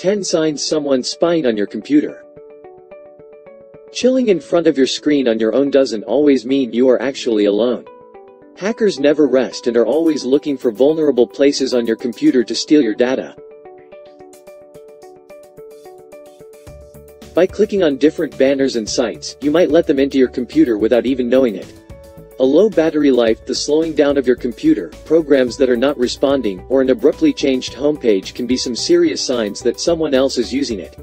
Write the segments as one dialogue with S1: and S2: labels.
S1: 10 Signs Someone's Spying on Your Computer Chilling in front of your screen on your own doesn't always mean you are actually alone. Hackers never rest and are always looking for vulnerable places on your computer to steal your data. By clicking on different banners and sites, you might let them into your computer without even knowing it. A low battery life, the slowing down of your computer, programs that are not responding, or an abruptly changed homepage can be some serious signs that someone else is using it.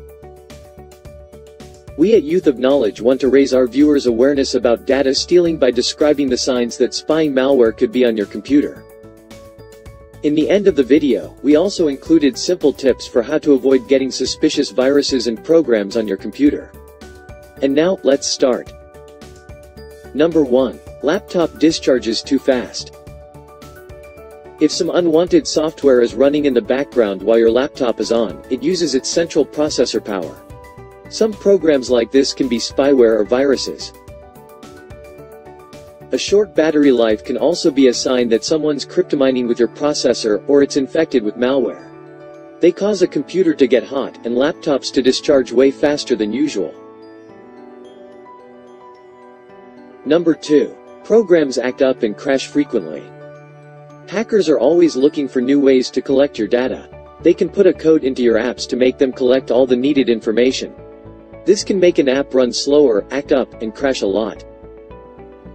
S1: We at Youth of Knowledge want to raise our viewers' awareness about data stealing by describing the signs that spying malware could be on your computer. In the end of the video, we also included simple tips for how to avoid getting suspicious viruses and programs on your computer. And now, let's start. Number 1. Laptop discharges too fast. If some unwanted software is running in the background while your laptop is on, it uses its central processor power. Some programs like this can be spyware or viruses. A short battery life can also be a sign that someone's cryptomining with your processor or it's infected with malware. They cause a computer to get hot and laptops to discharge way faster than usual. Number 2. Programs act up and crash frequently. Hackers are always looking for new ways to collect your data. They can put a code into your apps to make them collect all the needed information. This can make an app run slower, act up, and crash a lot.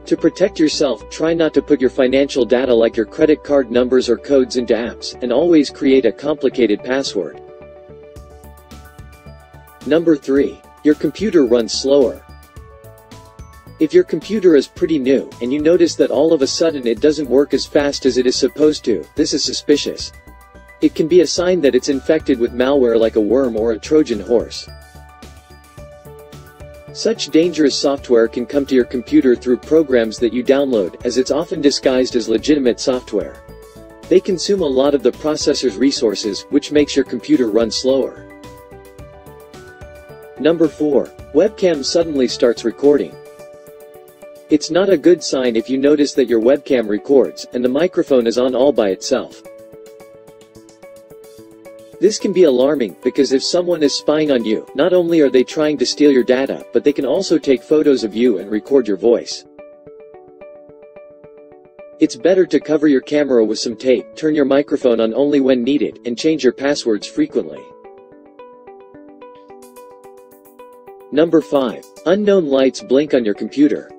S1: To protect yourself, try not to put your financial data like your credit card numbers or codes into apps, and always create a complicated password. Number 3. Your computer runs slower. If your computer is pretty new, and you notice that all of a sudden it doesn't work as fast as it is supposed to, this is suspicious. It can be a sign that it's infected with malware like a worm or a Trojan horse. Such dangerous software can come to your computer through programs that you download, as it's often disguised as legitimate software. They consume a lot of the processor's resources, which makes your computer run slower. Number 4. Webcam suddenly starts recording. It's not a good sign if you notice that your webcam records, and the microphone is on all by itself. This can be alarming, because if someone is spying on you, not only are they trying to steal your data, but they can also take photos of you and record your voice. It's better to cover your camera with some tape, turn your microphone on only when needed, and change your passwords frequently. Number 5. Unknown lights blink on your computer.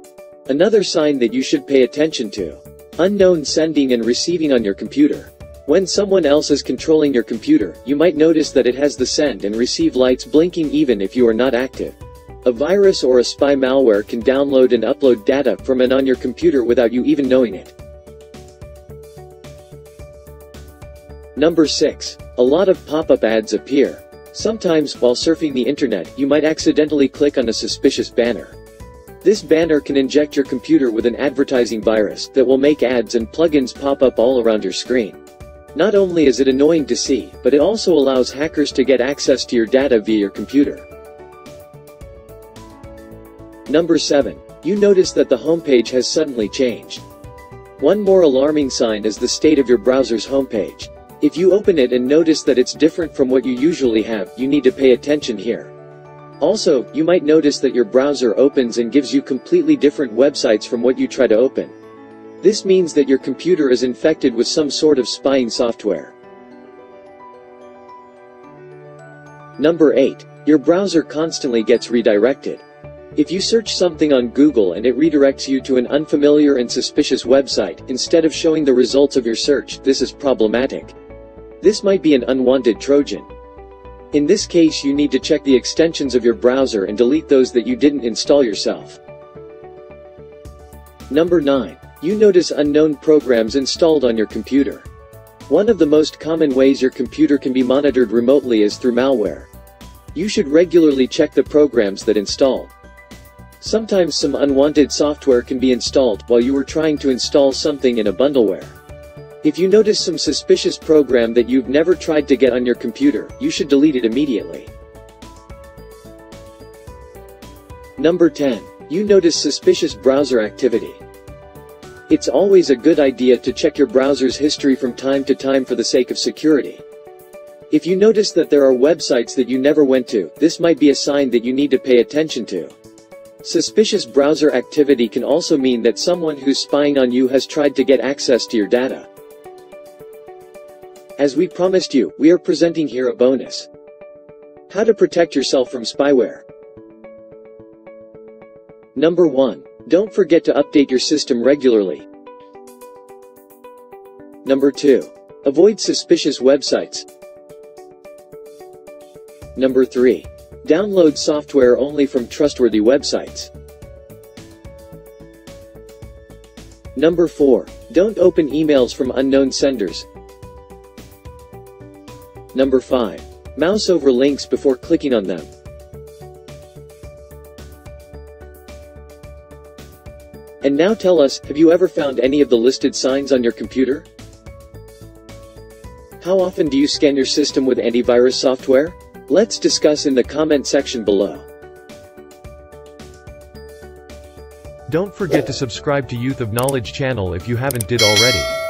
S1: Another sign that you should pay attention to. Unknown sending and receiving on your computer. When someone else is controlling your computer, you might notice that it has the send and receive lights blinking even if you are not active. A virus or a spy malware can download and upload data from and on your computer without you even knowing it. Number 6. A lot of pop-up ads appear. Sometimes, while surfing the internet, you might accidentally click on a suspicious banner. This banner can inject your computer with an advertising virus that will make ads and plugins pop up all around your screen. Not only is it annoying to see, but it also allows hackers to get access to your data via your computer. Number 7. You notice that the homepage has suddenly changed. One more alarming sign is the state of your browser's homepage. If you open it and notice that it's different from what you usually have, you need to pay attention here. Also, you might notice that your browser opens and gives you completely different websites from what you try to open. This means that your computer is infected with some sort of spying software. Number 8. Your browser constantly gets redirected. If you search something on Google and it redirects you to an unfamiliar and suspicious website, instead of showing the results of your search, this is problematic. This might be an unwanted Trojan. In this case you need to check the extensions of your browser and delete those that you didn't install yourself. Number 9. You notice unknown programs installed on your computer. One of the most common ways your computer can be monitored remotely is through malware. You should regularly check the programs that install. Sometimes some unwanted software can be installed while you are trying to install something in a bundleware. If you notice some suspicious program that you've never tried to get on your computer, you should delete it immediately. Number 10. You notice suspicious browser activity. It's always a good idea to check your browser's history from time to time for the sake of security. If you notice that there are websites that you never went to, this might be a sign that you need to pay attention to. Suspicious browser activity can also mean that someone who's spying on you has tried to get access to your data. As we promised you, we are presenting here a bonus. How to protect yourself from spyware. Number 1. Don't forget to update your system regularly. Number 2. Avoid suspicious websites. Number 3. Download software only from trustworthy websites. Number 4. Don't open emails from unknown senders. Number 5. Mouse over links before clicking on them. And now tell us, have you ever found any of the listed signs on your computer? How often do you scan your system with antivirus software? Let's discuss in the comment section below.
S2: Don't forget to subscribe to Youth of Knowledge channel if you haven't did already.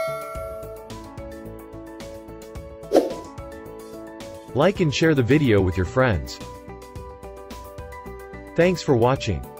S2: Like and share the video with your friends. Thanks for watching.